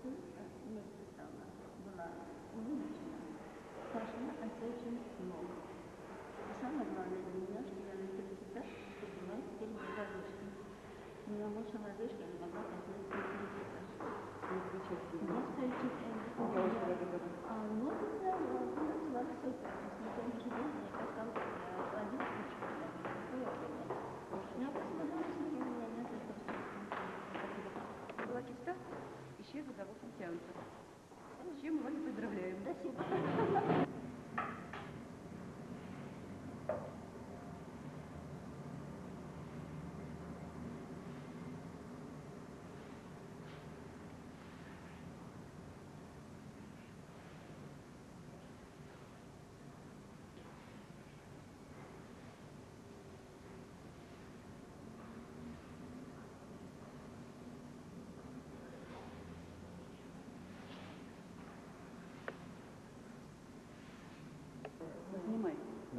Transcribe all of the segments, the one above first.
Вместе сама была вымучена. Отдача ног. И самое главное для меня, что я на этаж поднимаюсь теперь без лодыжки. У меня мощная лодыжка, я не могла поднять на третий этаж. Я стою чуть А, ну, не знаю, я начала высокая. Несмотря на живот, мне как там один ключик. Я посмотрела, что у меня нет этого всего. Была киста, исчезла зовут тянутся. С чем мы вас и поздравляем. Спасибо.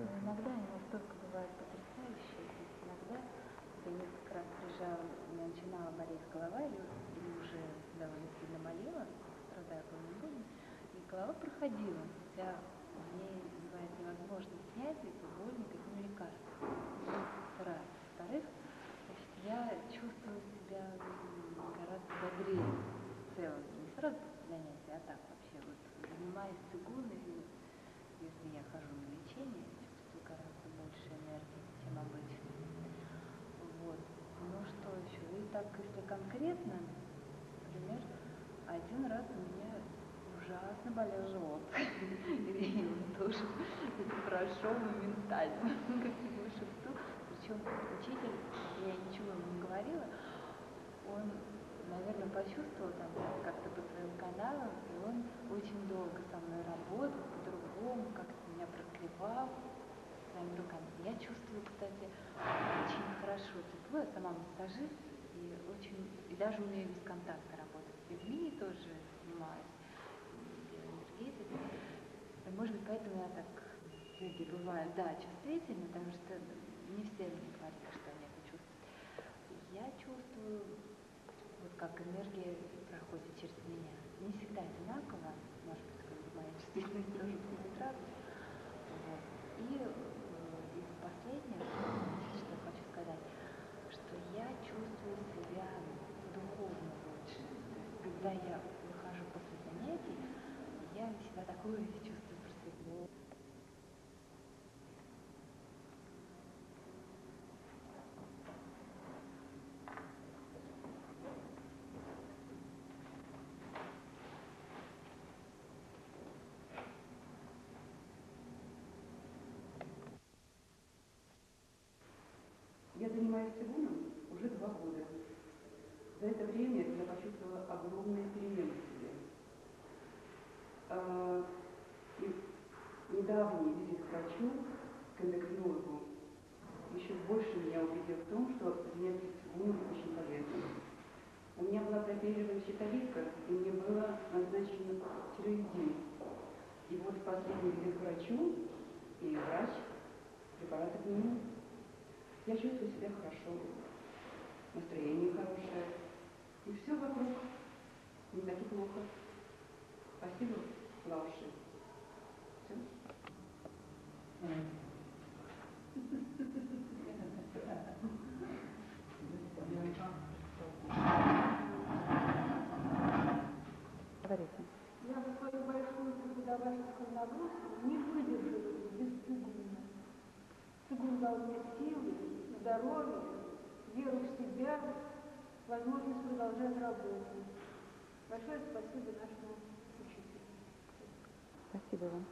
Снимай. Иногда они настолько бывают потрясающие, иногда я несколько раз приезжала, у начинала болеть голова, или, или уже довольно сильно болела, страдая головной болью, и голова проходила, хотя в ней бывает невозможно снять эту боль никаким лекарством. Это раз. Во-вторых, я чувствую себя гораздо бодрее в целом, не сразу после занятия, а так вообще, вот занимаясь цигуной, вот, если я хожу на лечение, чувствую гораздо больше энергии, чем обычно. Вот. Ну что еще? И так, если конкретно, например, один раз у меня ужасно болел живот. И он тоже прошел моментально, как по волшебству. Причем учитель, я ничего ему не говорила, он, наверное, почувствовал там как-то по своим каналам, и он очень долго со мной работал, по-другому, как-то меня проклевал своими руками. Я чувствую, кстати, очень хорошо тепло, я сама массажист, и очень, и даже умею без контакта работать. С людьми тоже занимаюсь, биоэнергетикой. И, Может быть, поэтому я так бываю, да, чувствительна, потому что не все мне говорят, что они это чувствуют. Я чувствую, вот как энергия проходит через меня. Не всегда одинаково, может быть, как бы моя чувствительность тоже будет разной. Вот. И э, из последнего, значит, что хочу сказать, что я чувствую себя духовно лучше. То есть, когда я выхожу после занятий, я себя такое чувствую просветленной. Я занимаюсь цигуном уже два года. За это время я почувствовала огромные перемены в себе. А, и недавний визит к врачу, к эндокринологу, еще больше меня убедил в том, что занятие цигуном очень полезно. У меня была пропережена щитовидка, и мне было назначено тироидин. И вот последний визит к врачу, и врач препараты к нему я чувствую себя хорошо, настроение хорошее, и все вокруг не так и плохо. Спасибо, Лауше. Все? Говорите. Я за свою большую преподавательскую нагрузку не выдержала без цигуна. Цигун дал мне силы, здоровье, веру в себя, возможность продолжать работу. Большое спасибо нашему учителю. Спасибо вам.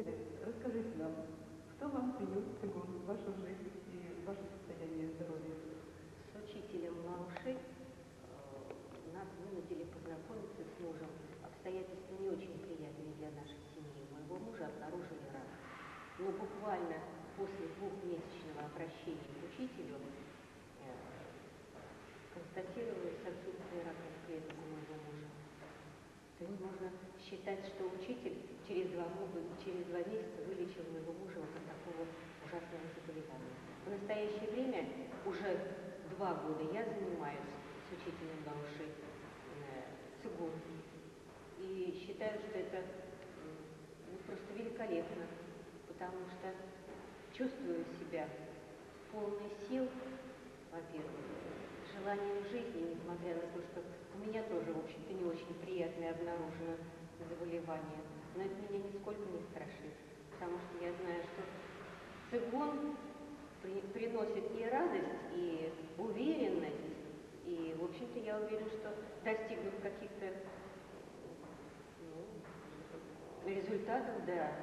Валерия, расскажите нам, что вам принес цигун в вашу жизнь и в ваше состояние здоровья? С учителем Лауши э, нас вынудили познакомиться с мужем. Обстоятельства не очень приятные для нашей семьи. Моего мужа обнаружили рак. Но буквально после двухмесячного обращения к учителю э, констатировалось отсутствие раковых клеток у моего мужа. То есть можно считать, что учитель через два, через два месяца вылечил моего мужа от такого ужасного заболевания. В настоящее время уже два года я занимаюсь с учителем Бауши э, цигун. И считаю, что это ну, просто великолепно, потому что чувствую себя полной сил, во-первых, желанием жизни, несмотря на то, что у меня тоже, в общем-то, не очень приятное обнаружено заболевание. Но это меня нисколько не страшит, потому что я знаю, что цигун при- приносит и радость, и уверенность, и, в общем-то, я уверена, что достигнув каких-то ну, результатов, да,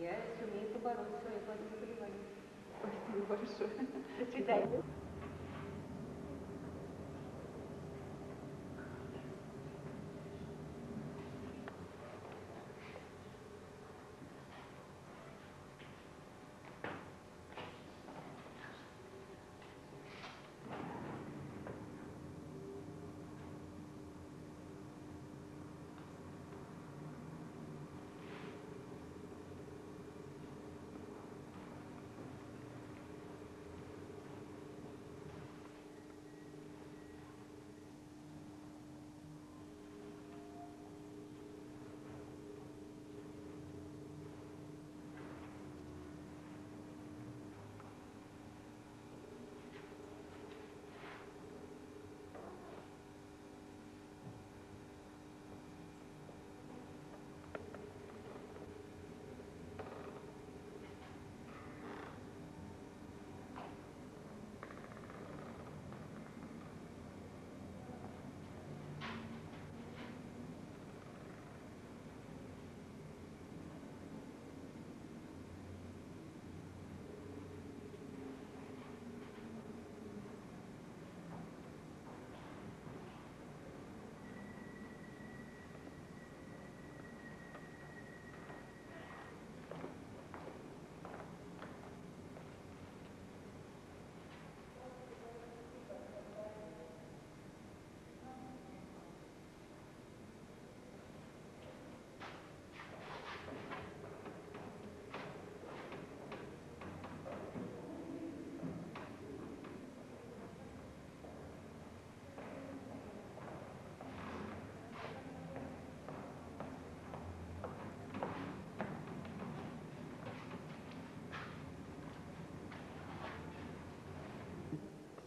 я сумею побороть свое заболевание. Спасибо большое. До свидания.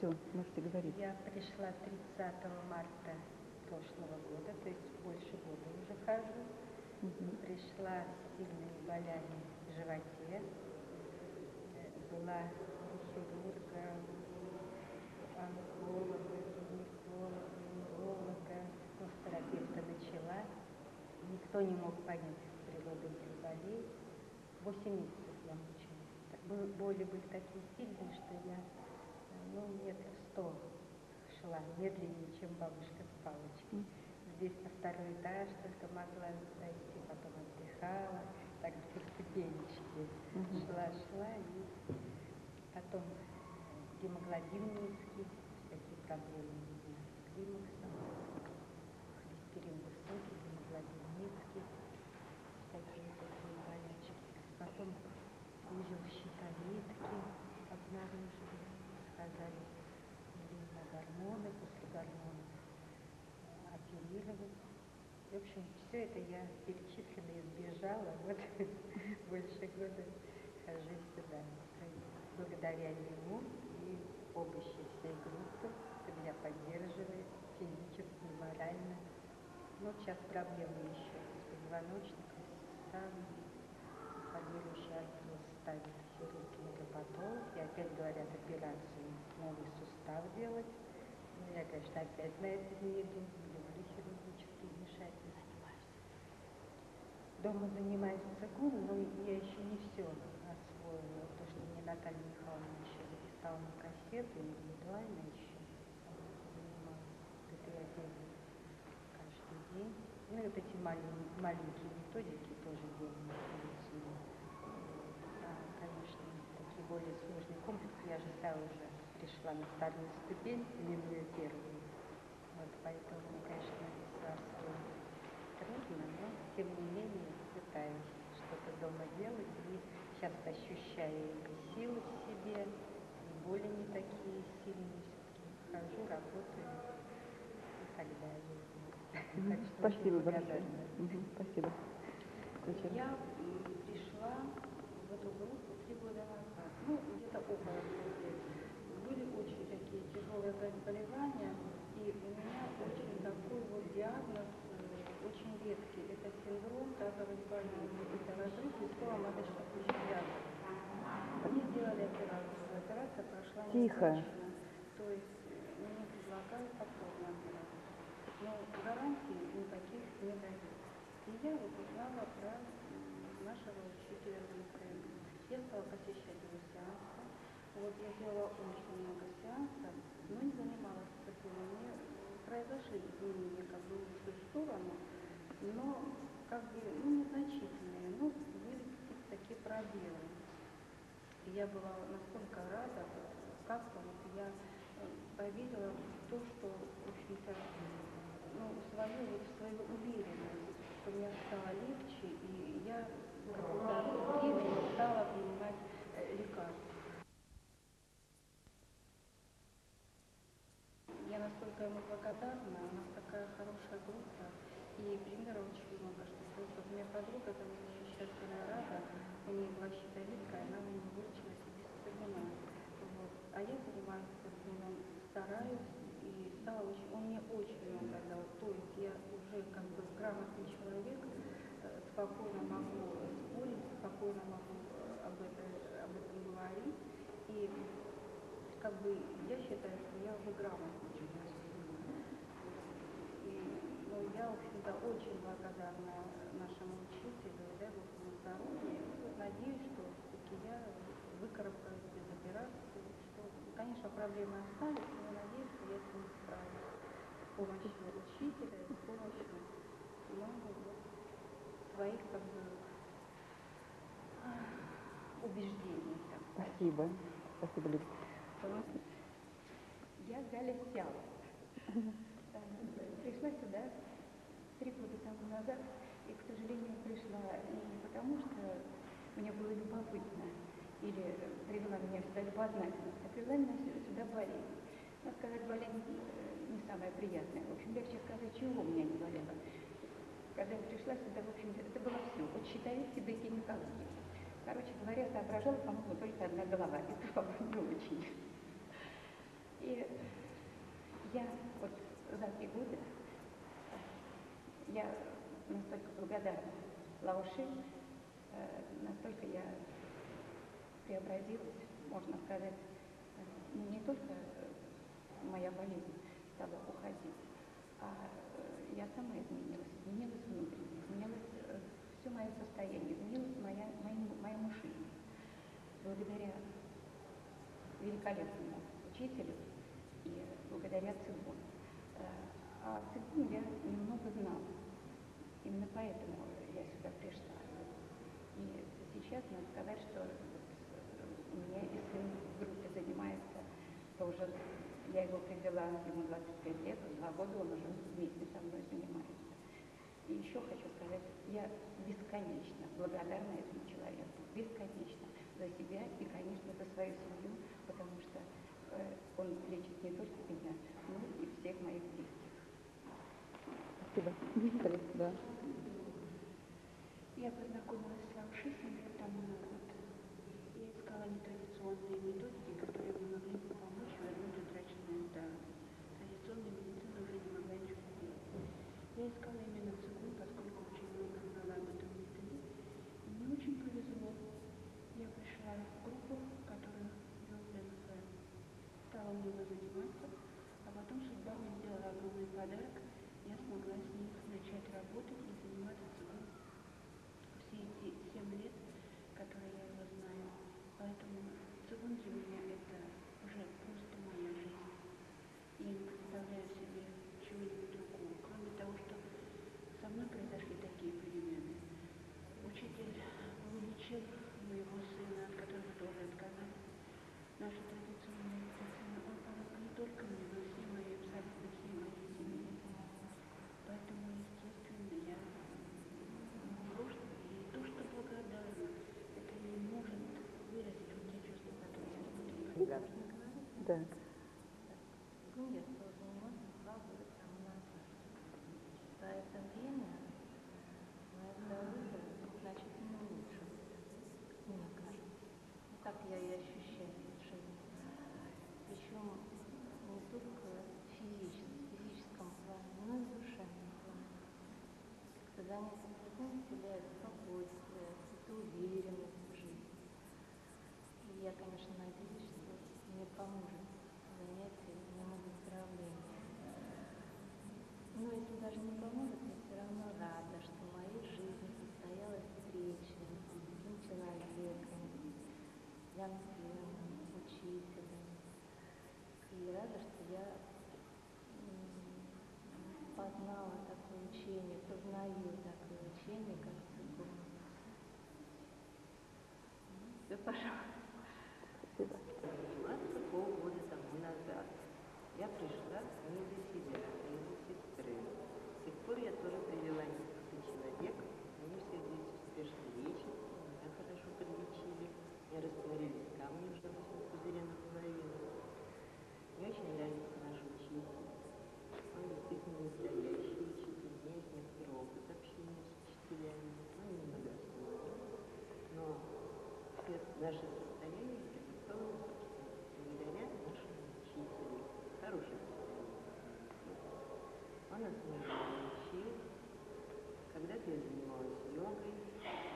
Все, можете говорить. Я пришла 30 марта прошлого года, то есть больше года уже хожу. Пришла с сильными болями в животе. Э, Была у хирурга, онколога, гинеколога, уролога, ну, с терапевта начала. Никто не мог понять природу этих болей. Восемь месяцев я мучилась. Боли были такие сильные, что я ну, метров сто шла, медленнее, чем бабушка с палочкой. Здесь на второй этаж только могла дойти, потом отдыхала, так по ступенечке шла, шла, и потом гемоглобин низкий, всякие проблемы у меня с климаксом, холестерин высокий, гемоглобин низкий, такие такие болячки. Потом узел щитовидки обнаружили, сказали, блин, на гормоны, после гормонов оперировать. В общем, все это я перечисленно избежала, вот больше года хожу сюда. Благодаря ему и помощи всей группы, кто меня поддерживает физически и морально. Ну, сейчас проблемы еще с позвоночником, суставами. Планирующий артроз ставит хирург невропатолог, и опять говорят операцию, новый сустав делать. Ну, я, конечно, опять на это не иду, дома занимаюсь цигун, но я еще не все освоила, то, что мне Наталья Михайловна еще записала на кассету, индивидуально еще занималась этой отдельно каждый день. Ну и вот эти маленькие, маленькие методики тоже делаю. А, конечно, такие более сложные комплексы, я же та уже пришла на вторую ступень, минуя первую. Вот поэтому, конечно, дома делать и сейчас ощущаю и силы в себе, и боли не такие сильные все-таки. Хожу, работаю и так далее. Так что Спасибо большое. Спасибо. Я пришла в эту группу три года назад, ну, где-то около трех лет. Были очень такие тяжелые заболевания, и у меня очень такой вот диагноз, э, очень редкий. Это Мне сделали операцию. Операция прошла Тихо. То есть э, мне предлагают повторную операцию. Но гарантий никаких не дают. И я вот узнала про нашего учителя Луфрена. Я стала посещать его сеансы. Вот я делала очень много сеансов, но не занималась церковью. Мне произошли изменения как бы в лучшую сторону, но как бы ну, незначительные, ну, были какие-то такие пробелы. И я была настолько рада, как-то вот я э, поверила в то, что, в общем-то, ну, свою, вот свою уверенность, что мне стало легче, и я какое-то время стала принимать э, лекарства. Я настолько ему благодарна, у нас такая хорошая группа, и примеров очень много, что просто у меня подруга, там очень счастливая рада, у нее была щитовидка, она у нее вылечилась без цигуна. Вот. А я занимаюсь цигуном, стараюсь, и стала очень, он мне очень много дал, то есть я уже как бы грамотный человек, э, спокойно могу спорить, спокойно могу э, об этом, об этом говорить, и как бы я считаю, что я уже грамотный человек. И ну, я, в общем-то, очень благодарна нашему учителю, дай Бог ему здоровья. И вот надеюсь, что все-таки я выкарабкаюсь без операции, что, конечно, проблемы остались, но я надеюсь, что я с ними справлюсь. С помощью учителя, с помощью вот, своих как бы убеждений. Так. Спасибо. Спасибо, Люба. Я Галя Сяла. Пришла сюда три года тому назад, и, к сожалению, пришла не потому, что мне было любопытно, а привела меня сю- сюда болезнь. Надо сказать, болезнь э, не самая приятная. В общем, легче сказать, чего у меня не болело. Когда я пришла сюда, в общем, это было все. От щитовидки до гинекологии. Короче говоря, соображала, по-моему, только одна голова. И то, по-моему, не очень. И я вот за три года, я настолько благодарна Лауши, э, настолько я преобразилась, можно сказать, э, не только э, моя болезнь стала уходить, а э, я сама изменилась, изменилась внутренне, изменилось все мое состояние, изменилась моя, моя, моя мышление. Благодаря великолепному учителю и благодаря цигуну. Э, А цигун я немного знала. Именно поэтому я сюда пришла. И сейчас надо сказать, что вот, э, у меня и сын в группе занимается тоже. Я его привела, ему 25 лет, два года он уже вместе со мной занимается. И еще хочу сказать, я бесконечно благодарна этому человеку, бесконечно за себя и, конечно, за свою семью, потому что э, он лечит не только меня, но и всех моих близких. Спасибо. Да. Я познакомилась с Лауши семь лет тому назад. Я искала нетрадиционные методики, которые бы могли бы помочь вернуть утраченное здоровье. Традиционная медицина уже не могла ничего сделать. Я искала именно цигун, поскольку очень много знала об этом методе. И мне очень повезло. Я пришла в группу, которую вел Дэн Фрэн. Стала много заниматься, а потом судьба мне сделала огромный подарок. Я смогла с ним начать работать и заниматься цигун. Да. Цигун я стала заниматься два года тому назад. За это время моя здоровье значительно улучшилось, мне кажется. Ну, так я и ощущаю жизнь. Причем не только физически, в физическом плане, но и в душевном цигун вселяет спокойствие, какую-то уверенность в жизни. И я, конечно, надеюсь, что мне поможет занятие моему выздоровлению. Но если даже не поможет, я все равно рада, что в моей жизни состоялась встреча с таким человеком, Янсеном, учителем. И рада, что я познала такое учение, познаю такое учение, как цигун. Все, пожалуйста. Спасибо. заниматься полгода тому назад. Я пришла не для себя, а из-за сестры. С тех пор я тоже привела несколько человек. Они все здесь успешно лечат, меня хорошо подлечили. Мне растворились камни в желчном пузыре наполовину. Мне очень нравится наш учитель. Он действительно настоящий учитель. У меня есть некоторый опыт общения с учителями. Он немногословен. Но состояния продиктованы, собственно, благодаря нашему учителю. Хороший. Он нас научил. Когда-то я занималась йогой.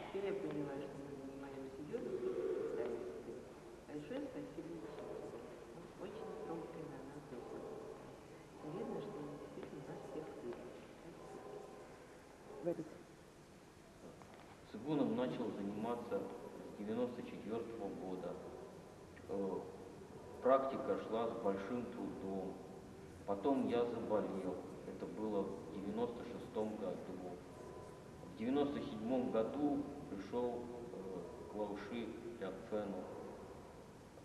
Теперь я понимаю, что мы занимаемся йогой специалисты. Большое спасибо учителю. Очень тонко на нас заботится. И видно, что он действительно нас всех любит. Спасибо. Говорите. Цигуном начал заниматься с 94 года. Э, Практика шла с большим трудом. Потом я заболел. Это было в 96 году. В 97 году пришел э, к Лауши Ляпфену.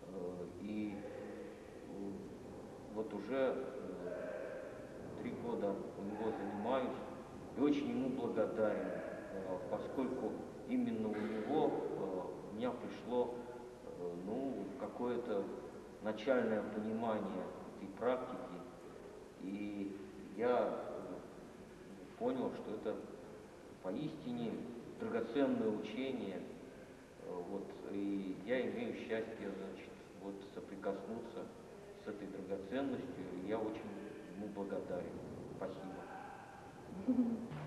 Э, И вот уже три года у него занимаюсь и очень ему благодарен, поскольку именно у него меня пришло э, ну, какое-то начальное понимание этой практики, и я э, понял, что это поистине драгоценное учение, Э, вот, и я имею счастье, значит, вот соприкоснуться с этой драгоценностью, и я очень ему благодарен. Спасибо.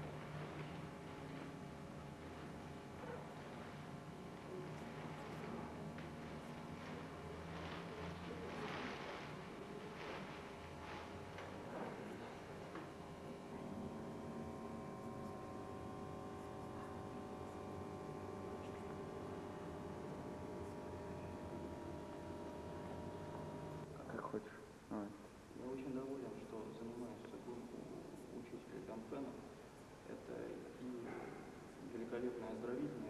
Как хочешь. Давай. Я очень доволен, что занимаюсь цигун у учителя Кампена. Это и великолепная оздоровительная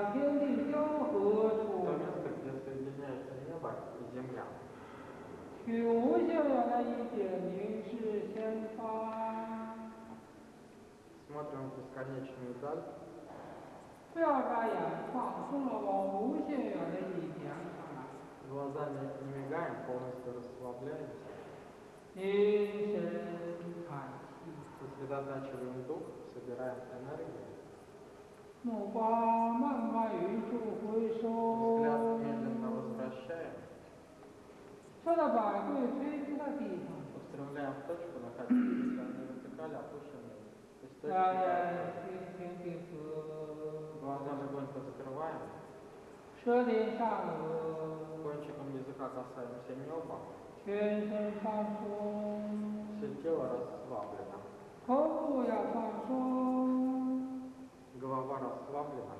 То место, где соединяется небо и земля. 与无限远的一点凝视前方， Смотрим в бесконечную даль, 不要把眼放松了往无限远的一点看来， глазами не мигаем, полностью расслабляемся, 凝神看气， сосредотачиваем дух, собираем энергию, 目光慢慢匀住回 Взгляд медленно возвращаем. Устремляем точку, находящуюся на вертикали, опущенную. То есть точку. Глаза легонько закрываем. Кончиком языка касаемся неба. Все тело расслаблено. Głowora sławna,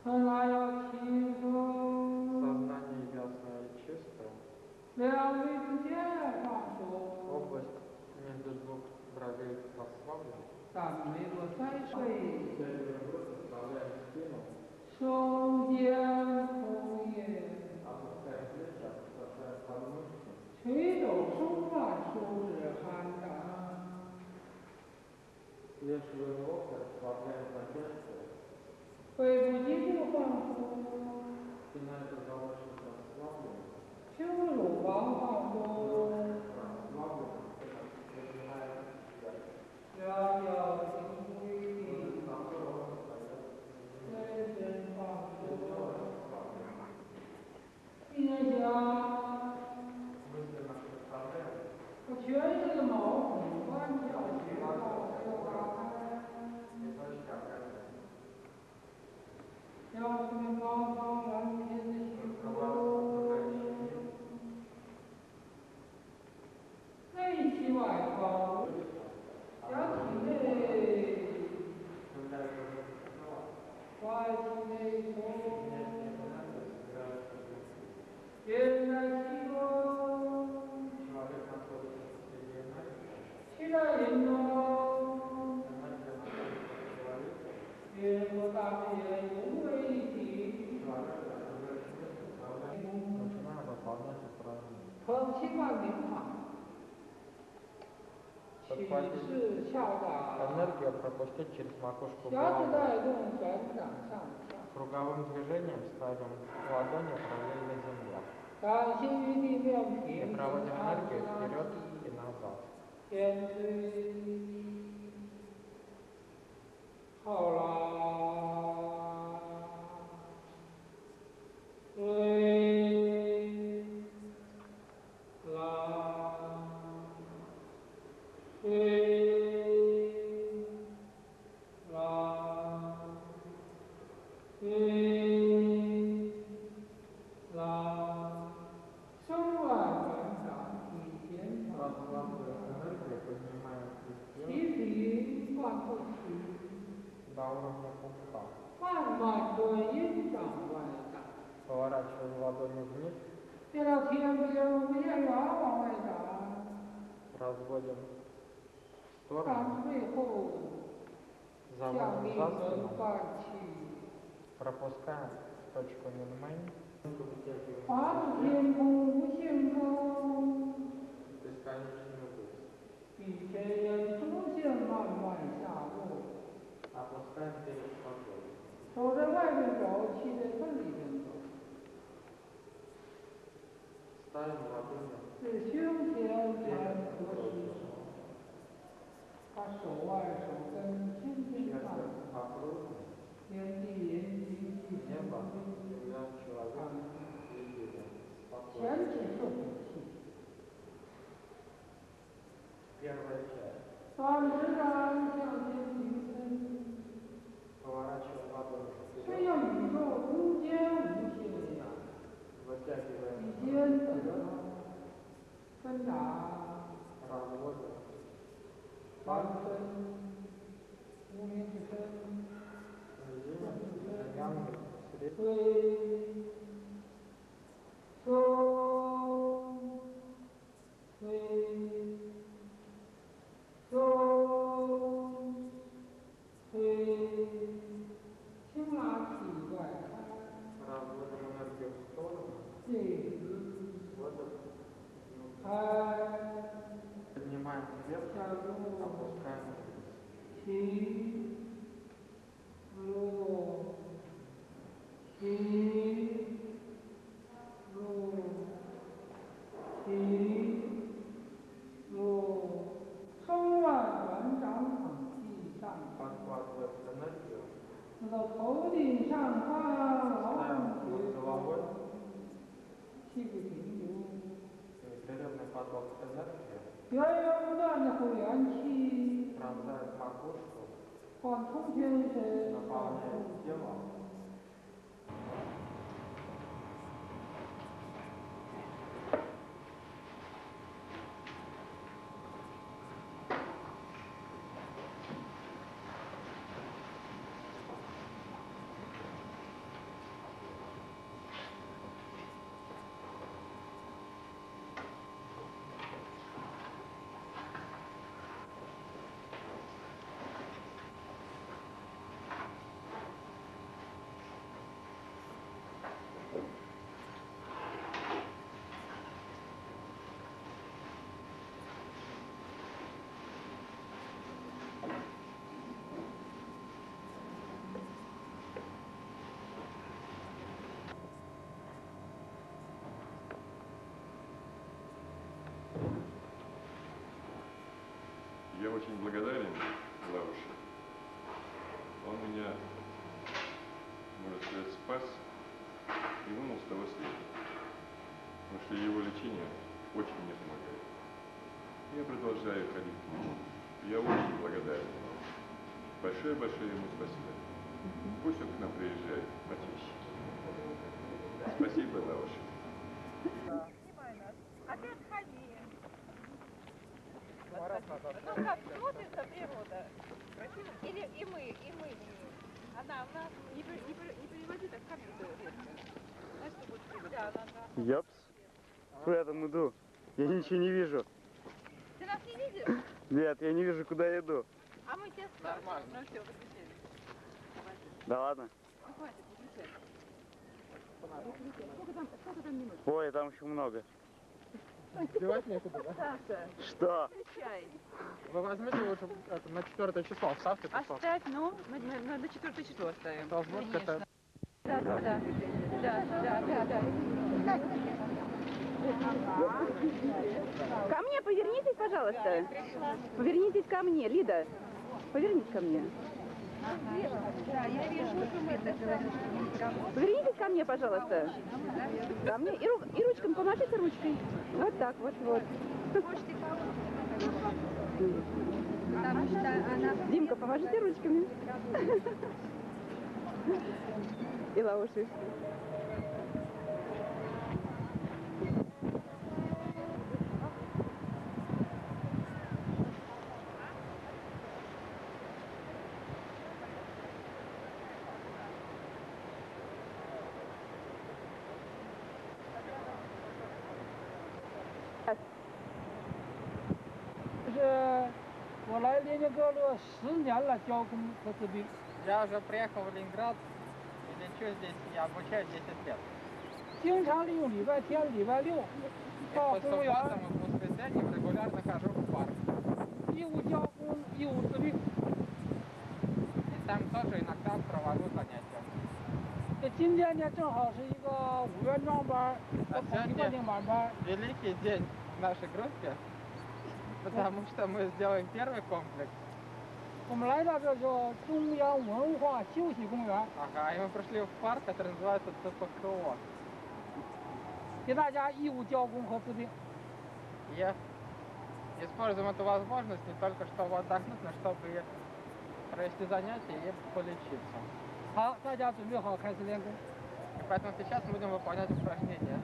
Chwalają Ci, сознание ясное и чистое, miłosierdzia Boże, область между двух бровей прославлена, tam miłosierdzia серебро составляет стену, są dziękuję. а пускай плеча составляет подмышки, 谁有收万收日酣长，лишь его око сплавляет запястье, 全这个毛孔关掉，解。Christ, may почти через макушку Я головы. туда иду, я сам, сам, сам. Круговым движением ставим ладони параллельно земле. И проводим энергию вперед и назад. Замок завтра пропуска точку Минмань. Опускаем перед контролем. 走在外面走，骑在村里面走。Ставим ладони. 是胸前盘和膝。他手腕手跟天天看。dialogar. Очень благодарен Лавуше. Он меня, можно сказать, спас и вынул с того света. Потому что его лечение очень мне помогает. Я продолжаю ходить к нему. Я очень благодарен ему. Большое-большое ему спасибо. Пусть он к нам приезжает почаще. Спасибо, Лавуша. Опять ходи. Ну как, смотрится природа? Красиво? Или и мы, и мы. Она у нас... Не, не, не переводи так камеру. Знаешь, что будет прыгать? Да, она. Япс. Куда я там иду? Я ничего не вижу. Ты нас не видишь? Нет, я не вижу, куда я иду. А мы тебя Нормально. Ну все, выключили. Да ладно. Ну хватит, выключай. Сколько там, сколько там минут? Ой, там еще много. Девать некуда, да? Саша, Что? включай. Вы возьмите лучше это, на четвертое число, вставьте кусок. Оставь, ну, на, на, на, на четвертое число оставим. Толстовка это Да, да, да. Да, да, да, да. Ко мне повернитесь, пожалуйста. Повернитесь ко мне, Лида. Повернитесь ко мне. Повернитесь ко мне, пожалуйста. Ко мне. И, ру- и ручками помашите ручкой. Вот так, вот, вот. Димка, помашите ручками. И лауши. 宁格勒十年了，教工和治病。 Я уже приехал в Ленинград и лечу здесь, я обучаюсь 10 лет. 经常利用礼拜天、礼拜六 И 到 по 公园 субботам и по воскресеньям регулярно хожу в парк. 义务教工、义务治病。 И там тоже иногда провожу занятия. 这今天呢，正好是一个五元装班，和 А 统一半定满班。 великий день в нашей группе, потому что мы сделаем первый комплекс. 我们来到这个中央文化休息公园， Ага, и мы пришли в парк, который называется ЦПКО. 给大家义务教工和治病。 И используем эту возможность не только чтобы отдохнуть, но чтобы и провести занятия и полечиться. 好，大家准备好开始练功。 И поэтому сейчас мы будем выполнять упражнения.